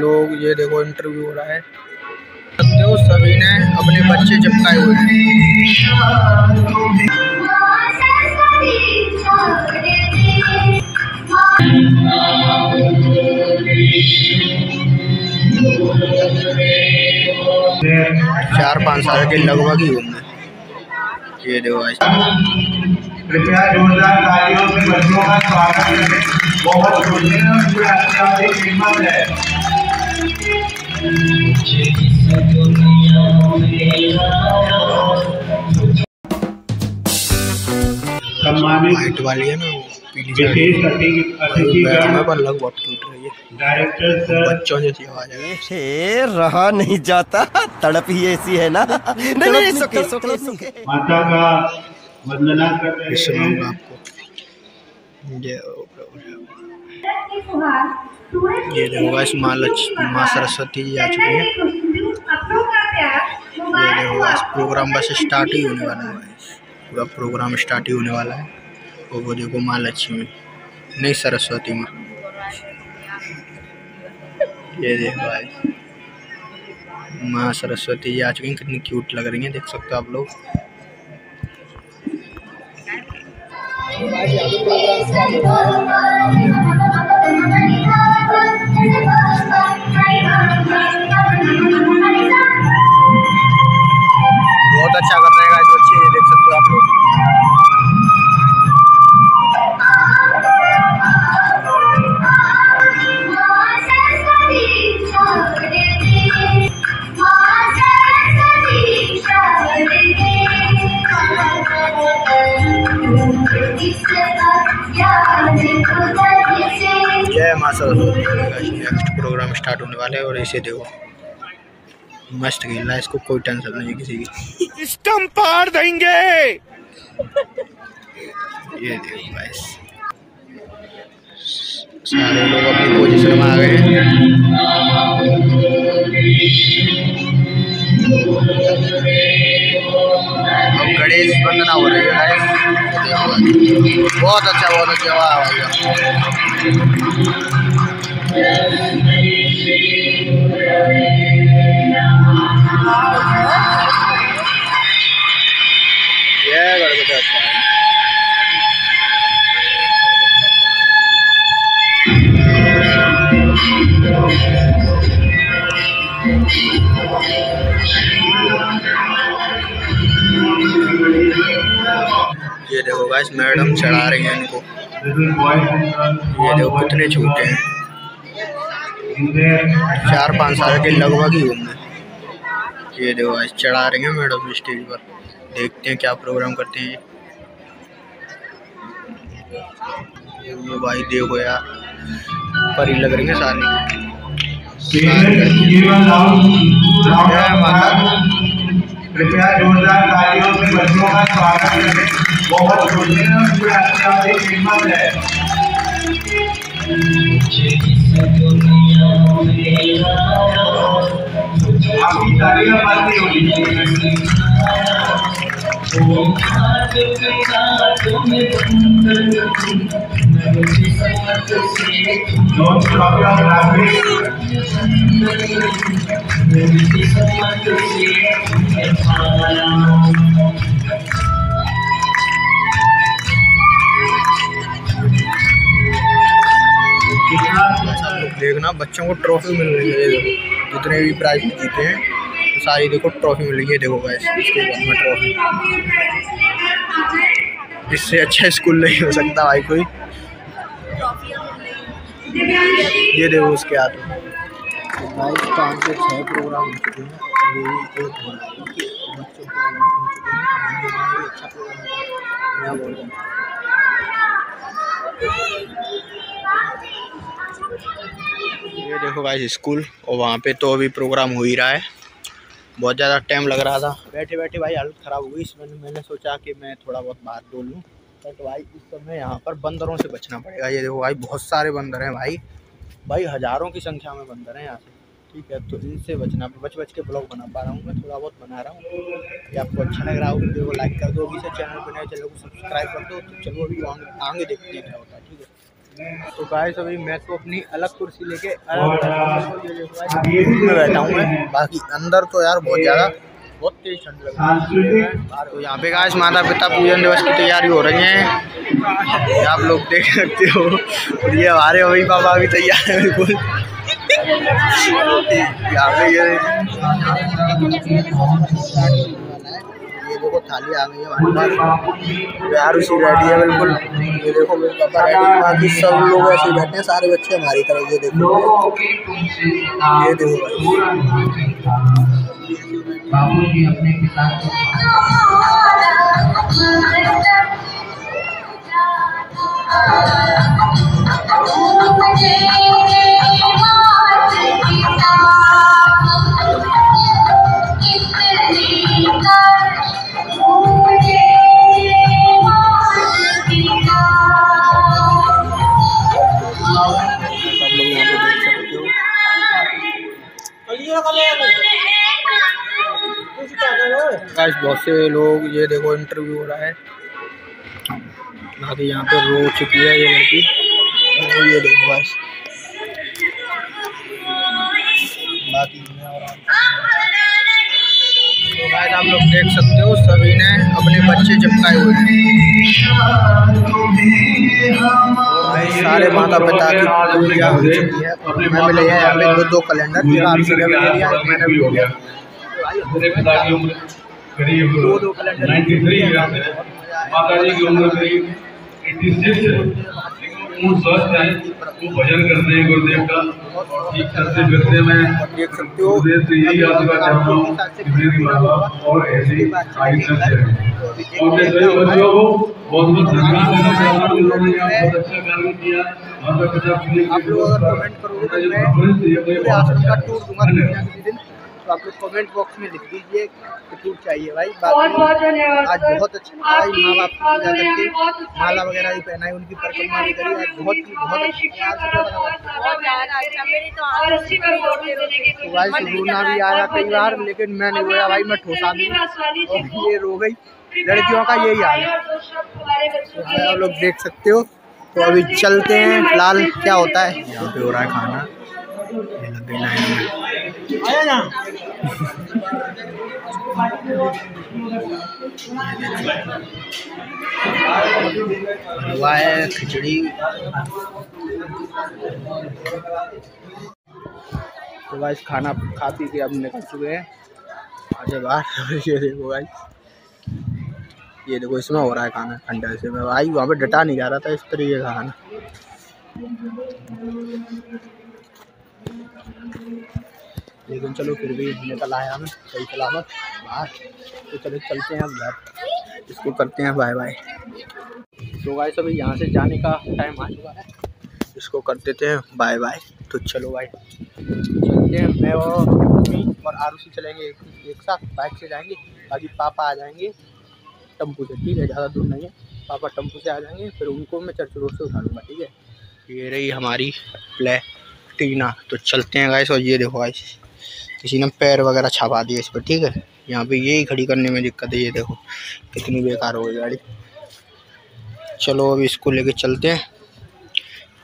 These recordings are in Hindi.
लोग ये देखो इंटरव्यू हो रहा है। सकते हो सभी ने अपने बच्चे चिपकाए हुए हैं। चार पाँच साल के लगभग ही होंगे। ये देखो भाई। कृपया जोरदार तालियों से बच्चों का स्वागत करें। बहुत है अत्यधिक हिम्मत है। सम्मानित वाली है ना विशेष रही है डायरेक्टर सर। बच्चों जैसी आवाज़ है। रहा नहीं जाता। तड़प ही ऐसी है ना। नहीं नहीं सुखे सुखे सुखे माता का वंदना कर रहे हैं। आपको। जय प्रभु ये देखो गाइस माँ लक्ष्मी माँ सरस्वती जी आ चुकी हैं। ये देखो प्रोग्राम बस स्टार्ट ही होने वाला है। पूरा प्रोग्राम स्टार्ट ही होने वाला है। और देखो माँ नहीं, सरस्वती माँ। ये देखो गाइस माँ सरस्वती आ चुकी कितनी क्यूट लग रही हैं, देख सकते हो आप लोग। माँ नेक्स्ट प्रोग्राम स्टार्ट होने वाला है और इसे देखो। मस्त खेल रहा है इसको कोई टेंशन नहीं है किसी की। स्टम्प पार देंगे। ये देखो गाइस सारे लोग अपनी पोजीशन में आ गए हैं। अब गणेश वंदना हो रही है गाइस बहुत अच्छा बहुत अच्छा। वाह भैया ये देखो गाइस मैडम चढ़ा रही हैं इनको। ये देखो कितने छोटे हैं। चार पाँच साल के लगभग ही होंगे ये देखो, आज चढ़ा रही हैं मैडम स्टेज पर। देखते हैं क्या प्रोग्राम करते हैं ये। भाई देखो यार, परी लग रही है सारी कृपया जोरदार तालियों से बच्चों का स्वागत बहुत खुशी पूरा अत्यधिक हिम्मत है। आपकी तालियाँ बंद नहीं होनी Don't stop your laughing. देखना बच्चों को ट्रॉफी मिल रही है देखो। जितने भी प्राइज जीते हैं तो सारी देखो ट्रॉफी मिल रही है देखो गाइस इसके बाद में ट्रॉफी इससे अच्छा स्कूल नहीं हो सकता भाई कोई। ये देखो उसके हाथ में। बाईस पाँच से छः प्रोग्राम हो चुके हैं अभी एक हो रहा है। बच्चों भी अच्छा प्रोग्राम होता है। मैं बोल रहा हूँ? ये देखो गाइस स्कूल और वहाँ पे तो अभी प्रोग्राम हो ही रहा है। बहुत ज़्यादा टाइम लग रहा था। बैठे बैठे भाई हालत ख़राब हो गई। इसमें मैंने सोचा कि मैं थोड़ा बहुत बात बोल लूँ। बट भाई, इस समय यहाँ पर बंदरों से बचना पड़ेगा। ये देखो भाई, बहुत सारे बंदर हैं भाई। भाई, हज़ारों की संख्या में बंदर हैं यहाँ से। ठीक है तो इनसे बचना बच बच के ब्लॉग बना पा रहा हूँ। मैं थोड़ा बहुत बना रहा हूँ। ये आपको अच्छा लग रहा हो, वीडियो को लाइक कर दो। अभी से चैनल पर नए चैनल को सब्सक्राइब कर दो। तो चलो अभी आगे देखते हैं क्या होता है। ठीक है। तो गाइस अभी मैं तो अपनी अलग कुर्सी लेके अलग में बैठा हूँ मैं। बाकी अंदर तो यार बहुत ज़्यादा बहुत तेज ठंड लग रही है। तो यहाँ पे गाइस माता पिता पूजन दिवस की तैयारी हो रही है। आप लोग देख सकते हो। और ये हमारे अभी पापा भी तैयार है बिल्कुल। यहाँ पे ये देखो थाली आ गई है पास यार, उसी रेडी है, बिल्कुल। ये देखो, मेरे पापा रेडी बाकी सब लोग ऐसे बैठे हैं, सारे बच्चे हमारी तरह, ये देखो। ये देखो बाबू जी अपने पिता गाइस बहुत से लोग ये देखो इंटरव्यू हो रहा है। बाकी यहाँ पे रो चुकी है ये लड़की। और ये देखो गाइस बाकी तो गाइस आप लोग देख सकते हो सभी ने अपने बच्चे चिपकाए हुए हैं। सारे माता पिता की पूजा हो चुकी है। मैं मिले हैं यहाँ पे दो दो कैलेंडर आप सीधे ले लिया मैंने भी हो गया। करीब कैलेंडर 93 ईयर्स है। माता जी की उम्र करीब 86 है। लेकिन स्वस्थ है। वो भजन करते हैं गुरुदेव का। और ठीक चलते फिरते में गुरुदेव से यही आशीर्वाद चाहता हूँ कि मेरी माँ बाप और ऐसे आयुष्य से रहें और मैं सभी बच्चों को बहुत बहुत धन्यवाद देना चाहता हूँ। जिन्होंने यहाँ बहुत अच्छा कार्य किया। माता पिता अपने आप लोग कमेंट तो तो बॉक्स में लिख दीजिए कि चाहिए भाई। बहुत बहुत बाकी धन्यवाद आज बहुत अच्छा भाई माँ बाप की पूजा करके माला वगैरह भी पहनाई उनकी परिक्रमा भी करी। आज बहुत ही बहुत अच्छा तो तो भाई रोना भी आया कई बार लेकिन मैं नहीं रोया भाई मैं ठोसा भी ये रो गई। लड़कियों का यही हाल है। तो आप लोग देख सकते हो। तो अभी चलते हैं फ़िलहाल क्या होता है? यहाँ पे हो रहा है खाना। लग लाइन में हलवा है खिचड़ी। तो भाई खाना खा पी के अब निकल चुके हैं। आगे बाहर ये देखो भाई ये देखो, इसमें हो रहा है खाना ठंडा से में भाई वहाँ पे डटा नहीं जा रहा था इस तरीके का खाना। लेकिन चलो फिर भी निकल आया हमें सही सलामत। बाहर। तो चलो चलते हैं घर। इसको करते हैं बाय बाय तो भाई सभी यहाँ से जाने का टाइम आ चुका है। इसको कर देते हैं बाय बाय तो चलो भाई चलते हैं। मैं और मम्मी और आरुषि चलेंगे एक, साथ। बाइक से जाएँगे। बाकी पापा आ जाएँगे। टम्पू से ठीक है? ज़्यादा दूर नहीं है। पापा टम्पू से आ जाएँगे। फिर उनको मैं चर्च रोड से उठा लूँगा ठीक है? ये रही हमारी प्लेटीना तो चलते हैं गाइस और ये देखो गाइस किसी ने पैर वगैरह छापा दिए इस पर, ठीक है? यहाँ पे यही खड़ी करने में दिक्कत है, ये देखो, कितनी बेकार हो गई गाड़ी। चलो अब इसको लेके चलते हैं।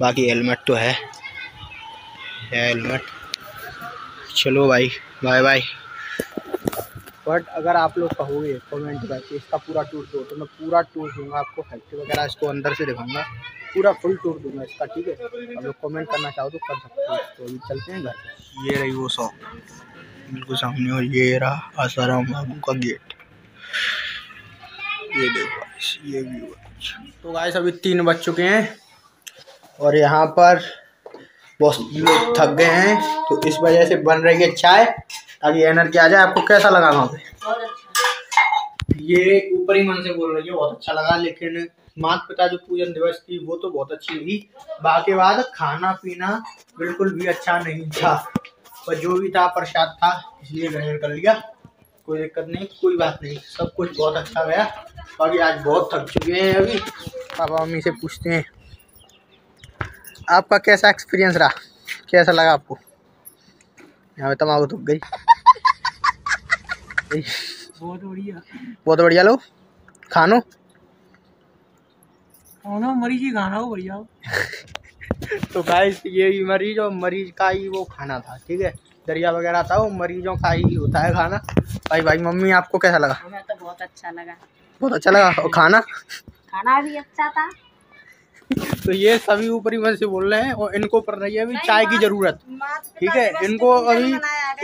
बाकी हेलमेट तो है। हेलमेट। चलो भाई बाय बाय बट अगर आप लोग कहोगे कमेंट करके, इसका पूरा टूर दो तो मैं पूरा टूर दूँगा आपको फैक्ट्री वगैरह इसको अंदर से दिखाऊँगा। पूरा फुल टूर दूँगा इसका ठीक है? अब लोग कमेंट करना चाहो तो कर सकते हो तो अभी चलते हैं घर ये रही वो शॉप बिल्कुल सामने और ये रहा आसाराम बाबू का गेट ये देखो ये व्यू तो गाइस अभी तीन बज चुके हैं और यहाँ पर बहुत लोग थक गए हैं तो इस वजह से बन रही है चाय। ताकि एनर्जी आ जाए आपको कैसा लगा वहाँ पे? ये ऊपरी मन से बोल रही है बहुत अच्छा लगा लेकिन माता पिता जो पूजन दिवस थी वो तो बहुत अच्छी हुई बाकी बाद खाना पीना बिल्कुल भी अच्छा नहीं था। पर जो भी था प्रसाद था इसलिए ग्रहण कर लिया। कोई दिक्कत नहीं कोई बात नहीं। सब कुछ बहुत अच्छा गया। बाकी आज बहुत थक चुके हैं अभी। पापा मम्मी से पूछते हैं। आपका कैसा एक्सपीरियंस रहा? कैसा लगा आपको? यहाँ पे तम्बाकू थुक गई। बहुत बढ़िया। बहुत बढ़िया लो खानो? खाना मरीज़ ही खाना हो बढ़िया तो गाइस ये भी मरीज़ और मरीज़ का ही वो खाना था ठीक है? दरिया वगैरह था वो मरीजों का ही होता है खाना। भाई भाई मम्मी आपको कैसा लगा? हमें तो बहुत अच्छा लगा। बहुत अच्छा लगा? और खाना? खाना भी अच्छा था। तो ये सभी ऊपरी मन से बोल रहे हैं और इनको पड़ रही है अभी चाय की ज़रूरत। ठीक है? इनको अभी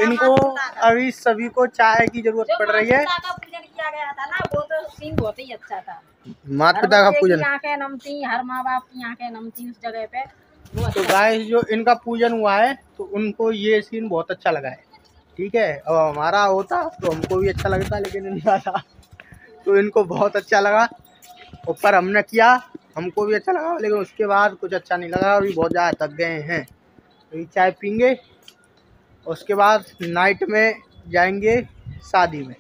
इनको अभी सभी को चाय की ज़रूरत पड़ रही है। गया तो अच्छा माता पिता का पूजन। आँखें नमती हर माँ बाप की आँखें नमती उस जगह पे। तो अच्छा। गाइस जो इनका पूजन हुआ है तो उनको ये सीन बहुत अच्छा लगा है। ठीक है? और हमारा होता तो हमको भी अच्छा लगता लेकिन इनका था तो इनको बहुत अच्छा लगा। ऊपर हमने किया हमको भी अच्छा लगा लेकिन उसके बाद कुछ अच्छा नहीं लगा। अभी बहुत ज़्यादा थक गए हैं। अभी चाय पीएँगे उसके बाद नाइट में जाएँगे शादी में।